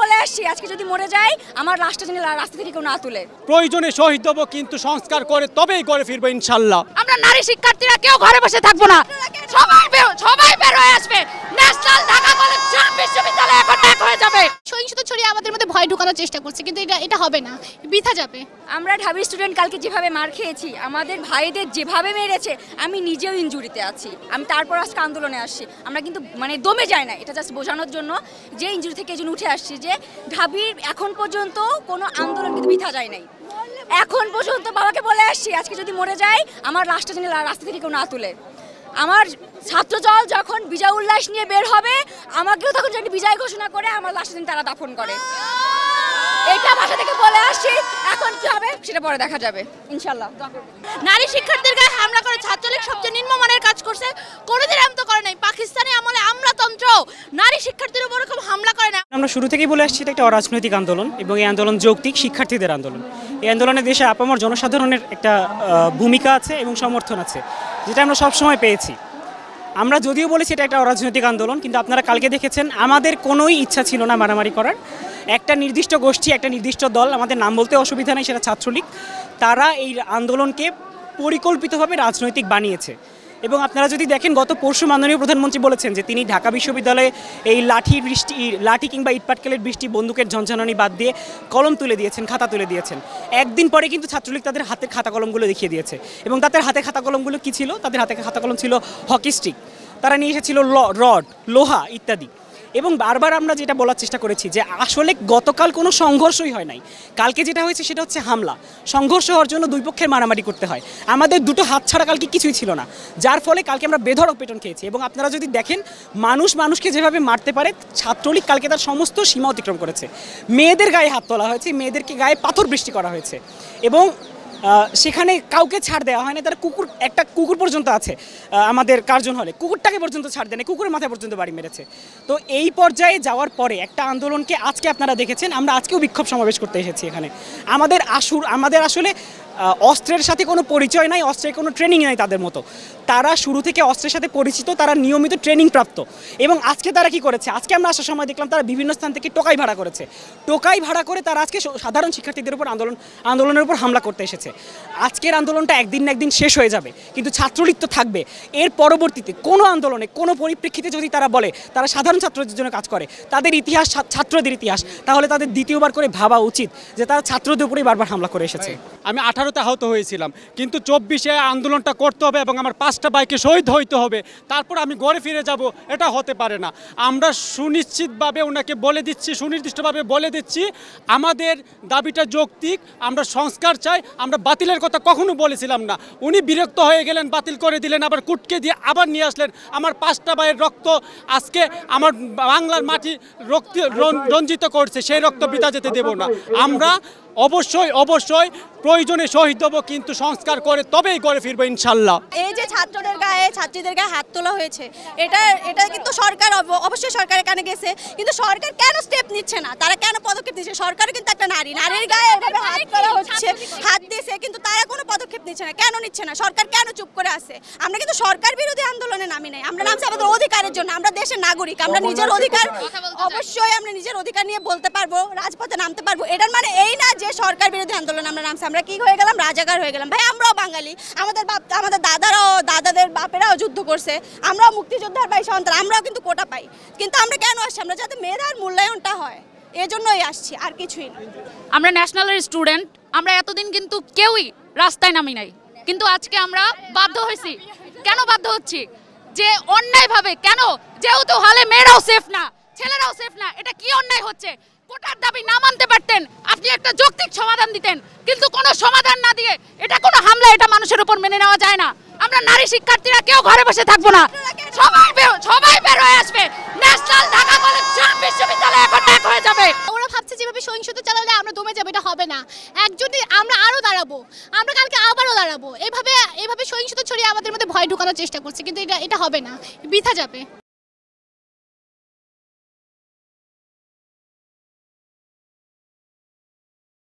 বলে আসছি আজকে যদি মরে যাই আমার লাস্টে যেন রাস্তা থেকে কেউ না তুলে। প্রয়োজনে শহীদ হব কিন্তু সংস্কার করে তবেই করে ফিরবো ইনশাল্লাহ। আমরা নারী শিক্ষার্থীরা কেউ ঘরে বসে থাকব না। সবাই সবাই বেরোয় আসবে। ন্যাশনাল ঢাকা কলেজ বিশ্ববিদ্যালয় ঢুকানোর চেষ্টা করছে, কিন্তু এটা এটা হবে না। বৃথা যাবে। আমরা ঢাবি স্টুডেন্ট কালকে যেভাবে মার খেয়েছি, আমাদের ভাইদের যেভাবে মেরেছে, আমি নিজেও ইনজুরিতে আছি। আমি তারপর আজকে আন্দোলনে আসছি। আমরা কিন্তু মানে দমে যায় না। এটা জাস্ট বোঝানোর জন্য যে ইনজুরি থেকে এই উঠে আসছি যে ঢাবির এখন পর্যন্ত কোনো আন্দোলন কিন্তু বৃথা যায় নাই। এখন পর্যন্ত বাবাকে বলে আসছি, আজকে যদি মরে যাই, আমার লাশটা যেন রাস্তা থেকে কেউ না তুলে। আমার ছাত্রদল যখন বিজয় উল্লাস নিয়ে বের হবে, আমাকেও তখন যদি বিজয় ঘোষণা করে আমার লাশটা দিন তারা দাফন করে। এটা ভাষা থেকে বলে আসছি। এখন কি হবে? সেটা পরে দেখা যাবে। ইনশাল্লাহ। নারী শিক্ষার্থীদের গায়ে হামলা করে ছাত্রলীগ সবচেয়ে নিম্নমানের কাজ করছে। কোনোদিন এমন তো করে নাই। পাকিস্তানি আমলে আমলাতন্ত্র। নারী শিক্ষার্থীর উপর এরকম হামলা করে না। আমরা শুরু থেকেই বলে আসছি, এটা একটা অরাজনৈতিক আন্দোলন এবং এই আন্দোলন যৌক্তিক শিক্ষার্থীদের আন্দোলন। এই আন্দোলনে দেশে আপামর জনসাধারণের একটা ভূমিকা আছে এবং সমর্থন আছে, যেটা আমরা সবসময় পেয়েছি। আমরা যদিও বলেছি এটা একটা অরাজনৈতিক আন্দোলন, কিন্তু আপনারা কালকে দেখেছেন, আমাদের কোনোই ইচ্ছা ছিল না মারামারি করার। একটা নির্দিষ্ট গোষ্ঠী, একটা নির্দিষ্ট দল, আমাদের নাম বলতে অসুবিধা নেই, সেটা ছাত্রলীগ, তারা এই আন্দোলনকে পরিকল্পিতভাবে রাজনৈতিক বানিয়েছে। এবং আপনারা যদি দেখেন, গত পরশু মাননীয় প্রধানমন্ত্রী বলেছেন যে তিনি ঢাকা বিশ্ববিদ্যালয়ে এই লাঠি বৃষ্টি, লাঠি কিংবা ইটপাটকেলের বৃষ্টি, বন্দুকের ঝঞ্ঝানি বাদ দিয়ে কলম তুলে দিয়েছেন, খাতা তুলে দিয়েছেন। একদিন পরে কিন্তু ছাত্রলীগ তাদের হাতে খাতা কলমগুলো দেখিয়ে দিয়েছে। এবং তাদের হাতে খাতা কলমগুলো কী ছিল? তাদের হাতে খাতা কলম ছিল হকি স্টিক। তারা নিয়ে এসেছিল ল- রড, লোহা ইত্যাদি। এবং বারবার আমরা যেটা বলার চেষ্টা করেছি যে আসলে গতকাল কোনো সংঘর্ষই হয় নাই। কালকে যেটা হয়েছে সেটা হচ্ছে হামলা। সংঘর্ষ হওয়ার জন্য দুই পক্ষের মারামারি করতে হয়। আমাদের দুটো হাত ছাড়া কালকে কিছুই ছিল না। যার ফলে কালকে আমরা বেধড়ক পেটন খেয়েছি এবং আপনারা যদি দেখেন, মানুষ মানুষকে যেভাবে মারতে পারে, ছাত্রলীগ কালকে তার সমস্ত সীমা অতিক্রম করেছে। মেয়েদের গায়ে হাত তোলা হয়েছে, মেয়েদেরকে গায়ে পাথর বৃষ্টি করা হয়েছে এবং সেখানে কাউকে ছাড় দেওয়া হয় না, তারা কুকুর, একটা কুকুর পর্যন্ত আছে আমাদের কার্জন হলে। কুকুরটাকে পর্যন্ত ছাড় দেয় না, কুকুরের মাথা পর্যন্ত বাড়ি মেরেছে। তো এই পর্যায়ে যাওয়ার পরে একটা আন্দোলনকে আজকে আপনারা দেখেছেন, আমরা আজকেও বিক্ষোভ সমাবেশ করতে এসেছি এখানে। আমাদের আসুর, আমাদের আসলে অস্ত্রের সাথে কোনো পরিচয় নাই, অস্ত্রের কোনো ট্রেনিং নাই তাদের মতো। তারা শুরু থেকে অস্ত্রের সাথে পরিচিত, তারা নিয়মিত ট্রেনিং প্রাপ্ত। এবং আজকে তারা কি করেছে? আজকে আমরা আসার সময় দেখলাম তারা বিভিন্ন স্থান থেকে টোকাই ভাড়া করেছে। টোকাই ভাড়া করে তারা আজকে সাধারণ শিক্ষার্থীদের উপর আন্দোলন, আন্দোলনের উপর হামলা করতে এসেছে। আজকের আন্দোলনটা একদিন না একদিন শেষ হয়ে যাবে, কিন্তু ছাত্রলীগ তো থাকবে। এর পরবর্তীতে কোনো আন্দোলনে, কোনো পরিপ্রেক্ষিতে যদি তারা বলে, তারা সাধারণ ছাত্রদের জন্য কাজ করে, তাদের ইতিহাস, ছাত্রদের ইতিহাস, তাহলে তাদের দ্বিতীয়বার করে ভাবা উচিত যে তারা ছাত্রদের উপরেই বারবার হামলা করে এসেছে। আমি আঠারোতে আহত হয়েছিলাম। কিন্তু চব্বিশে আন্দোলনটা করতে হবে এবং আমার পাঁচটা বাইকে শহীদ হইতে হবে। তারপর আমি গড়ে ফিরে যাব, এটা হতে পারে না। আমরা সুনিশ্চিতভাবে ওনাকে বলে দিচ্ছি, সুনির্দিষ্টভাবে বলে দিচ্ছি, আমাদের দাবিটা যৌক্তিক, আমরা সংস্কার চাই, আমরা বাতিলের কথা কখনো বলেছিলাম না। উনি বিরক্ত হয়ে গেলেন, বাতিল করে দিলেন, আবার কুটকে দিয়ে আবার নিয়ে আসলেন। আমার পাঁচটা ভাইয়ের রক্ত আজকে আমার বাংলার মাটি রক্ত রঞ্জিত করছে, সেই রক্ত বৃথা যেতে দেব না। আমরা অবশ্যই অবশ্যই প্রয়োজনে শহীদ দেবো কিন্তু সংস্কার করে তবেই করে ফিরবো ইনশাল্লাহ। এই যে ছাত্রদের গায়ে, ছাত্রীদের গায়ে হাত তোলা হয়েছে, এটা এটা কিন্তু সরকার অবশ্যই সরকারের কানে গেছে কিন্তু সরকার কেন স্টেপ নিচ্ছে না? তারা কেন পদক্ষেপ নিচ্ছে? সরকার কিন্তু একটা নারী নারীর গায়ে এভাবে হাত করা হচ্ছে হাত দিয়েছে কিন্তু তারা কোনো পদক্ষেপ নিচ্ছে না কেন নিচ্ছে না? সরকার কেন চুপ করে আছে? আমরা কিন্তু সরকার বিরোধী আন্দোলনে নামি নাই। আমরা নামছি আমাদের অধিকারের জন্য আমরা দেশের নাগরিক আমরা নিজের অধিকার অবশ্যই আমরা নিজের অধিকার নিয়ে বলতে পারব রাজপথে নামতে পারব। এটার মানে এই না যে সরকার বিরোধী আন্দোলন আমরা নামছি। আমরা কি হয়ে গেলাম? রাজাকার হয়ে গেলাম। ভাই আমরাও বাঙালি। আমাদের বাপ আমাদের দাদারাও দাদাদের বাপেরাও যুদ্ধ করছে, আমরাও মুক্তিযোদ্ধার ভাই সন্তান, আমরাও কিন্তু কোটা পাই। কিন্তু আমরা কেন আসছি? আমরা যাতে মেধার মূল্যায়নটা হয়, এজন্যই আসছি, আর কিছুই না। আমরা ন্যাশনালের স্টুডেন্ট আমরা এতদিন কিন্তু কেউই রাস্তায় নামি নাই। কিন্তু আজকে আমরা বাধ্য হয়েছি। কেন বাধ্য হচ্ছি? যে অন্যায়ভাবে, কেন? যেহেতু হলে মেয়েরাও সেফ না, ছেলেরাও সেফ না, এটা কি অন্যায় হচ্ছে? কোটার দাবি না মানতে পারতেন, আপনি একটা যৌক্তিক সমাধান দিতেন, কিন্তু কোনো সমাধান না দিয়ে এটা কোনো হামলা এটা মানুষের উপর মেনে নেওয়া যায় না। আমরা নারী শিক্ষার্থীরা কেউ ঘরে বসে থাকব না। সবাই সবাই বের হয়ে আসবে। ন্যাশনাল ঢাকা কলেজ বিশ্ববিদ্যালয় এখন এক হয়ে যাবে। ওরা ভাবছে যেভাবে সহিংসতা চালালে আমরা দমে যাবে, এটা হবে না। এক যদি আমরা আরও দাঁড়াবো, আমরা কালকে আবারও দাঁড়াবো। এভাবে এভাবে সহিংসতা ছড়িয়ে আমাদের মধ্যে ভয় ঢুকানোর চেষ্টা করছে, কিন্তু এটা এটা হবে না। বিথা যাবে।